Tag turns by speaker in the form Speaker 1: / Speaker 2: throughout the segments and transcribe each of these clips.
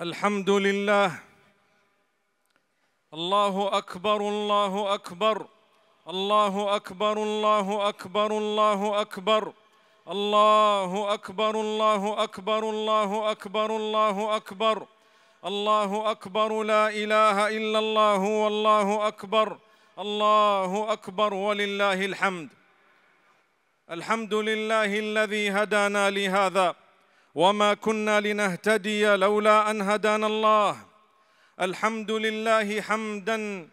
Speaker 1: الحمد لله الله أكبر الله أكبر. الله أكبر الله أكبر الله أكبر. الله أكبر الله أكبر الله أكبر الله أكبر. الله أكبر لا إله إلا الله والله أكبر. الله أكبر ولله الحمد. الحمد لله الذي هدانا لهذا. وما كنا لنهتدي لولا ان هدانا الله. الحمد لله حمدا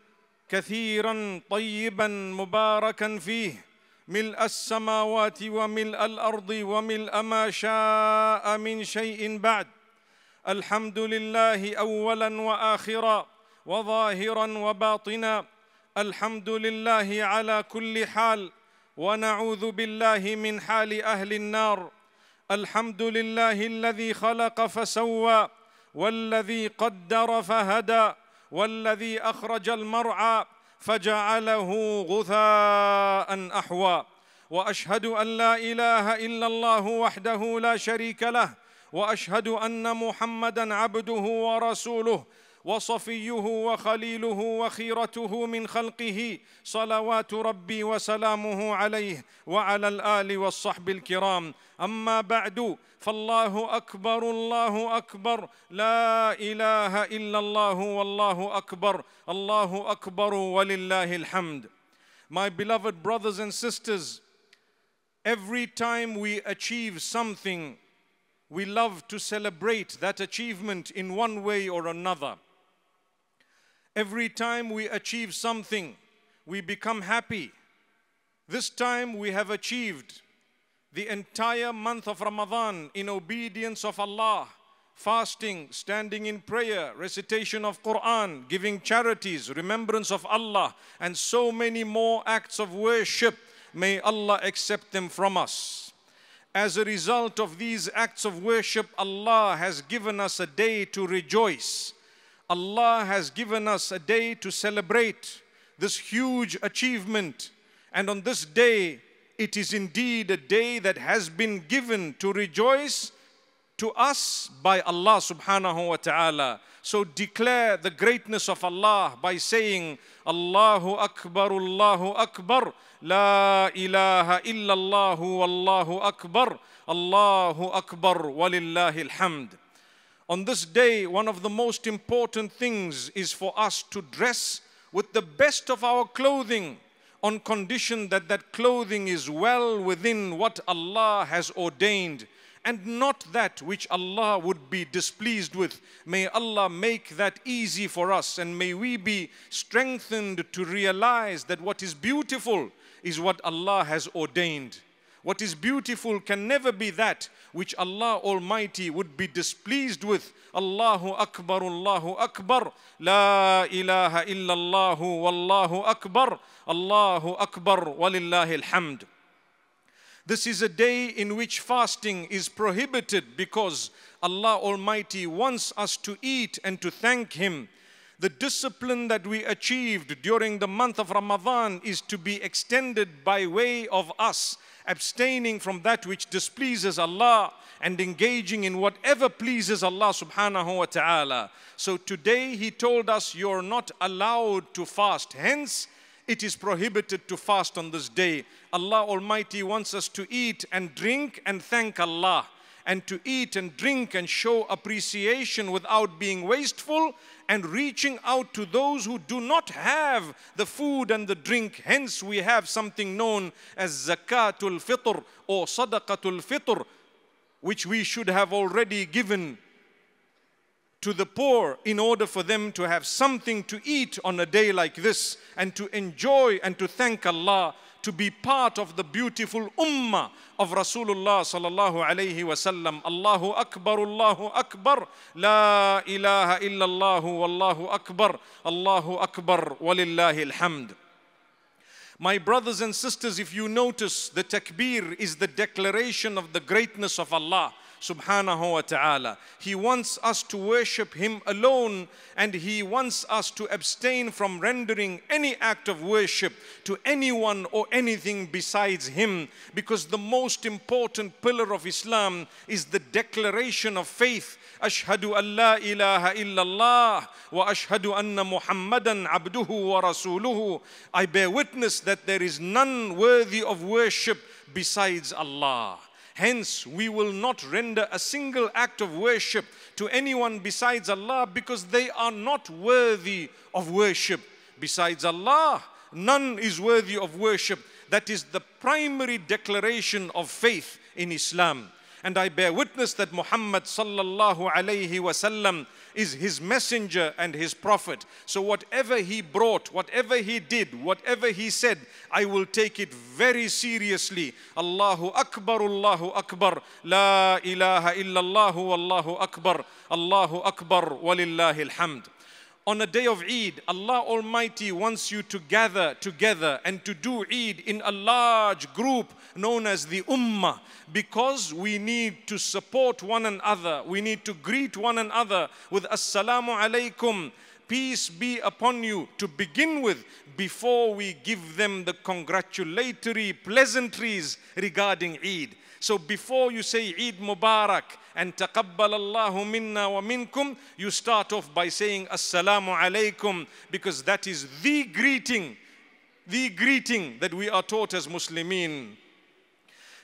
Speaker 1: كثيرا طيبا مباركا فيه. ملء السماوات وملء الأرض وملء ما شاء من شيء بعد. الحمد لله اولا واخرا وظاهرا وباطنا. الحمد لله على كل حال. ونعوذ بالله من حال أهل النار. الحمد لله الذي خلق فسوى والذي قدر فهدى والذي أخرج المرعى فجعله غثاء أحوى. وأشهد أن لا إله إلا الله وحده لا شريك له وأشهد أن محمدا عبده ورسوله وصفيه وخليله وخيرته من خلقه صلوات ربي وسلامه عليه وعلى الآل والصحب الكرام أما بعد فالله أكبر الله أكبر لا إله إلا الله والله أكبر الله أكبر ولله الحمد My beloved brothers and sisters, every time we achieve something, we love to celebrate that achievement in one way or another. Every time we achieve something, we become happy. This time we have achieved the entire month of Ramadan in obedience of Allah, fasting, standing in prayer, recitation of Quran, giving charities, remembrance of Allah, and so many more acts of worship. May Allah accept them from us. As a result of these acts of worship, Allah has given us a day to rejoice. Allah has given us a day to celebrate this huge achievement. And on this day, it is indeed a day that has been given to rejoice to us by Allah subhanahu wa ta'ala. So declare the greatness of Allah by saying, Allahu Akbar, Allahu Akbar, La ilaha illallah, Wallahu Akbar, Allahu Akbar, Walillahi alhamd. On this day, one of the most important things is for us to dress with the best of our clothing on condition that that clothing is well within what Allah has ordained and not that which Allah would be displeased with. May Allah make that easy for us and may we be strengthened to realize that what is beautiful is what Allah has ordained. What is beautiful can never be that which Allah Almighty would be displeased with. Allahu Akbar, Allahu Akbar, La ilaha illallah, Wallahu Akbar, Allahu Akbar, Walillahi alhamd. This is a day in which fasting is prohibited because Allah Almighty wants us to eat and to thank Him. The discipline that we achieved during the month of Ramadan is to be extended by way of us abstaining from that which displeases Allah and engaging in whatever pleases Allah subhanahu wa ta'ala. So today He told us you're not allowed to fast. Hence, it is prohibited to fast on this day. Allah Almighty wants us to eat and drink and thank Allah and to eat and drink and show appreciation without being wasteful and reaching out to those who do not have the food and the drink. Hence, we have something known as zakatul fitr or sadaqatul fitr, which we should have already given to the poor in order for them to have something to eat on a day like this and to enjoy and to thank Allah to be part of the beautiful ummah of Rasulullah sallallahu alayhi wasallam. Allahu Akbar, Allahu Akbar, La ilaha illallah, Wallahu Akbar, Allahu Akbar, Walillahi alhamd. My brothers and sisters, if you notice, the takbir is the declaration of the greatness of Allah subhanahu wa ta'ala. He wants us to worship Him alone and He wants us to abstain from rendering any act of worship to anyone or anything besides Him because the most important pillar of Islam is the declaration of faith. Ashhadu an la ilaha illallah wa ashhadu anna Muhammadan abduhu wa rasuluhu. I bear witness that there is none worthy of worship besides Allah. Hence, we will not render a single act of worship to anyone besides Allah because they are not worthy of worship. Besides Allah, none is worthy of worship. That is the primary declaration of faith in Islam. And I bear witness that Muhammad sallallahu alayhi wasallam is his messenger and his prophet. So whatever he brought, whatever he did, whatever he said, I will take it very seriously. Allahu Akbar, Allahu Akbar, La ilaha illallah, Allahu Akbar, Allahu Akbar, walillahi alhamd on a day of Eid, Allah Almighty wants you to gather together and to do Eid in a large group known as the Ummah because we need to support one another. We need to greet one another with Assalamu alaikum. Peace be upon you to begin with before we give them the congratulatory pleasantries regarding Eid. So before you say Eid Mubarak and taqabbal Allahu minna wa minkum, you start off by saying Assalamu alaikum because that is the greeting, the greeting that we are taught as Muslimin.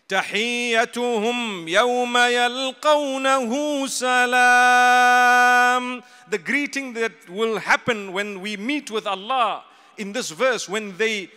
Speaker 1: تحيتهم يوم يلقونه سلام The greeting that will happen when we meet with Allah in this verse, when they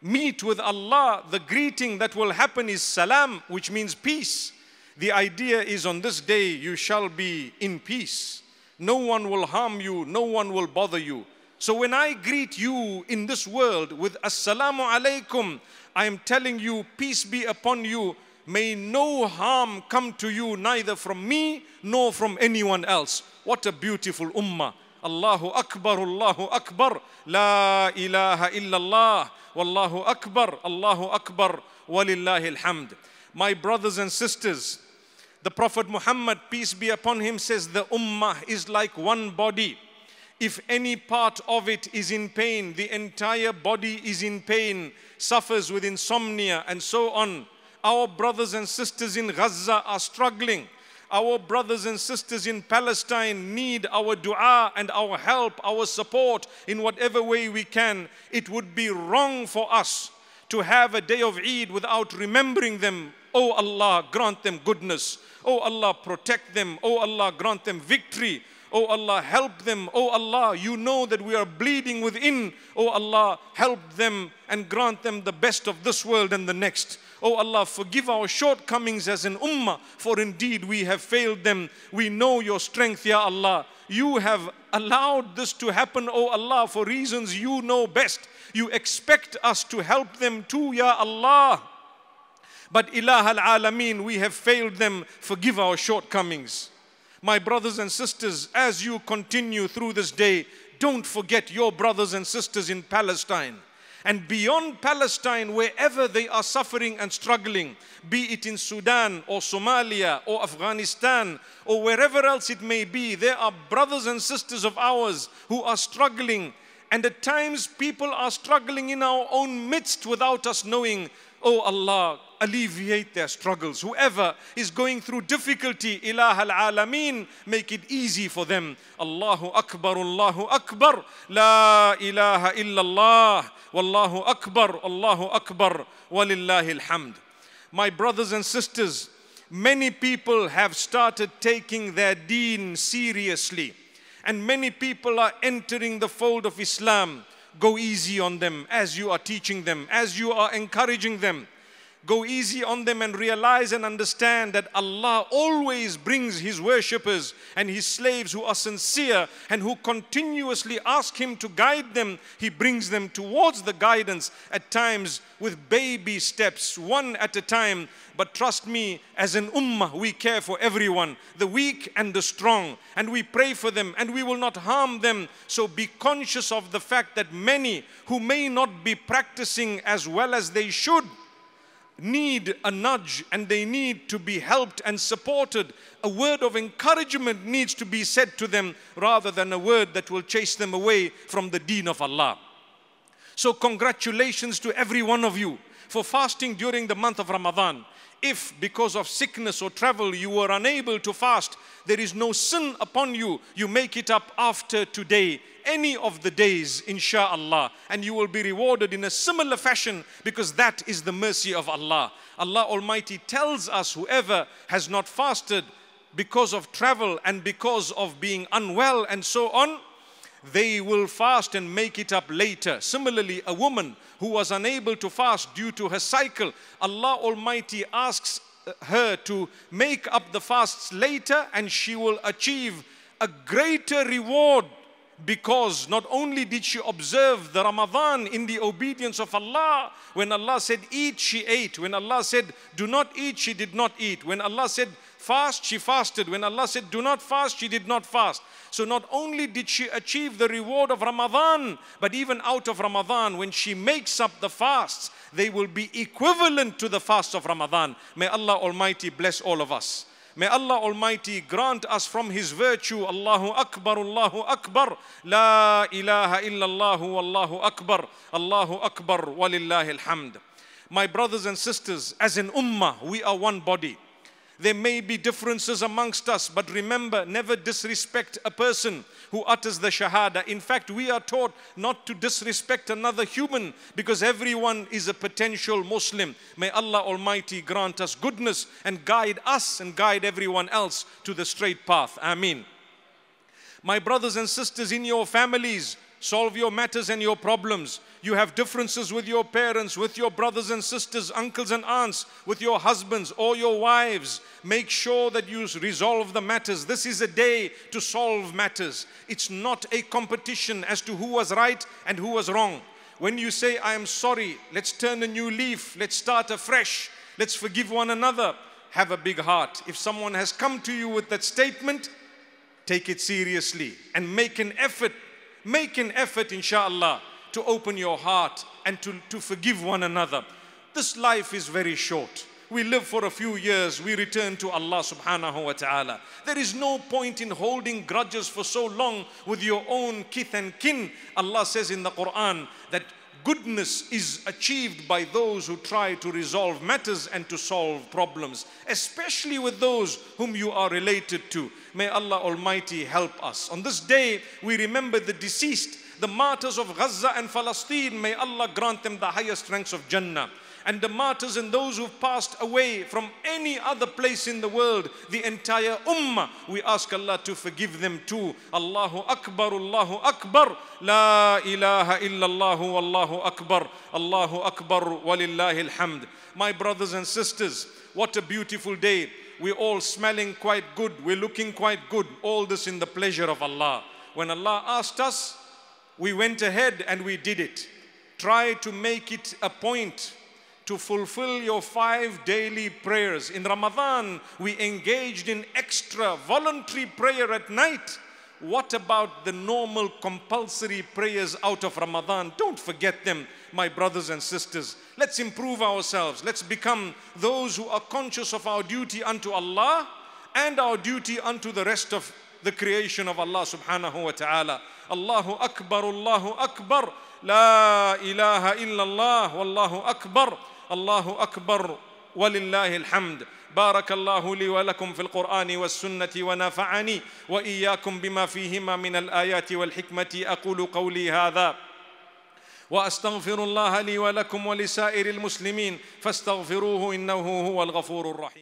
Speaker 1: meet with Allah, the greeting that will happen is salam, which means peace. The idea is on this day you shall be in peace. No one will harm you, no one will bother you. So when I greet you in this world with Assalamu alaikum, I am telling you, peace be upon you. May no harm come to you, neither from me nor from anyone else. What a beautiful ummah. Allahu Akbar, Allahu Akbar, La ilaha illallah, Wallahu Akbar, Allahu Akbar, Walillahi alhamd. My brothers and sisters, the Prophet Muhammad, peace be upon him, says the ummah is like one body. If any part of it is in pain, the entire body is in pain, suffers with insomnia, and so on. Our brothers and sisters in Gaza are struggling. Our brothers and sisters in Palestine need our dua and our help, our support in whatever way we can. It would be wrong for us to have a day of Eid without remembering them. Oh Allah, grant them goodness. Oh Allah, protect them. Oh Allah, grant them victory. Oh Allah, help them. Oh Allah, you know that we are bleeding within. Oh Allah, help them and grant them the best of this world and the next. Oh Allah, forgive our shortcomings as an ummah, for indeed we have failed them. We know your strength, Ya Allah. You have allowed this to happen, oh Allah, for reasons you know best. You expect us to help them too, Ya Allah. But Ilah al Alameen, we have failed them. Forgive our shortcomings. My brothers and sisters, as you continue through this day, don't forget your brothers and sisters in Palestine. And beyond Palestine, wherever they are suffering and struggling, be it in Sudan or Somalia or Afghanistan or wherever else it may be, there are brothers and sisters of ours who are struggling. And at times, people are struggling in our own midst without us knowing. Oh Allah, alleviate their struggles. Whoever is going through difficulty, Ilah al Alameen, make it easy for them. Allahu Akbar, Allahu Akbar, La ilaha illallah, Wallahu Akbar, Allahu Akbar, Walillahi alhamd. My brothers and sisters, many people have started taking their deen seriously. And many people are entering the fold of Islam. Go easy on them as you are teaching them, as you are encouraging them. Go easy on them and realize and understand that Allah always brings His worshippers and His slaves who are sincere and who continuously ask Him to guide them. He brings them towards the guidance at times with baby steps, one at a time. But trust me, as an ummah, we care for everyone, the weak and the strong, and we pray for them and we will not harm them. So be conscious of the fact that many who may not be practicing as well as they should need a nudge and they need to be helped and supported. A word of encouragement needs to be said to them rather than a word that will chase them away from the deen of Allah. So, congratulations to every one of you for fasting during the month of Ramadan. If because of sickness or travel you were unable to fast, there is no sin upon you. You make it up after today, any of the days, insha'Allah, and you will be rewarded in a similar fashion because that is the mercy of Allah. Allah Almighty tells us whoever has not fasted because of travel and because of being unwell and so on, they will fast and make it up later. Similarly, a woman who was unable to fast due to her cycle, Allah Almighty asks uh, her to make up the fasts later and she will achieve a greater reward because not only did she observe the Ramadan in the obedience of Allah, when Allah said eat, she ate. When Allah said do not eat, she did not eat. When Allah said fast, she fasted. When Allah said do not fast, she did not fast. So not only did she achieve the reward of Ramadan, but even out of Ramadan, when she makes up the fasts, they will be equivalent to the fast of Ramadan. May Allah Almighty bless all of us. May Allah Almighty grant us from His virtue, Allahu Akbar, Allahu Akbar, La ilaha illallah, Allahu Akbar, Allahu Akbar, walillahi alhamd. My brothers and sisters, as an ummah, we are one body. There may be differences amongst us, but remember, never disrespect a person who utters the Shahada. In fact, we are taught not to disrespect another human because everyone is a potential Muslim. May Allah Almighty grant us goodness and guide us and guide everyone else to the straight path. Ameen. My brothers and sisters in your families, solve your matters and your problems. You have differences with your parents, with your brothers and sisters, uncles and aunts, with your husbands or your wives. Make sure that you resolve the matters. This is a day to solve matters. It's not a competition as to who was right and who was wrong. When you say, I am sorry, let's turn a new leaf, let's start afresh, let's forgive one another, have a big heart. If someone has come to you with that statement, take it seriously and make an effort Make an effort, inshallah, to open your heart and to, to forgive one another. This life is very short. We live for a few years, we return to Allah subhanahu wa ta'ala. There is no point in holding grudges for so long with your own kith and kin. Allah says in the Quran that goodness is achieved by those who try to resolve matters and to solve problems, especially with those whom you are related to. May Allah Almighty help us. On this day, we remember the deceased, the martyrs of Gaza and Palestine. May Allah grant them the highest ranks of Jannah and the martyrs and those who've passed away from any other place in the world, the entire ummah, we ask Allah to forgive them too. Allahu Akbar, Allahu Akbar, La ilaha illallah, Allahu Akbar, Allahu Akbar, walillahi alhamd. My brothers and sisters, what a beautiful day. We're all smelling quite good, we're looking quite good. All this in the pleasure of Allah. When Allah asked us, we went ahead and we did it. Try to make it a point to fulfill your five daily prayers. In Ramadan, we engaged in extra voluntary prayer at night. What about the normal compulsory prayers out of Ramadan? Don't forget them, my brothers and sisters. Let's improve ourselves. Let's become those who are conscious of our duty unto Allah and our duty unto the rest of the creation of Allah subhanahu wa ta'ala. Allahu Akbar, Allahu Akbar. La ilaha illallah, Wallahu Akbar. الله اكبر ولله الحمد بارك الله لي ولكم في القران والسنة ونفعني واياكم بما فيهما من الايات والحكمه أقول قولي هذا واستغفر الله لي ولكم ولسائر المسلمين فاستغفروه انه هو الغفور الرحيم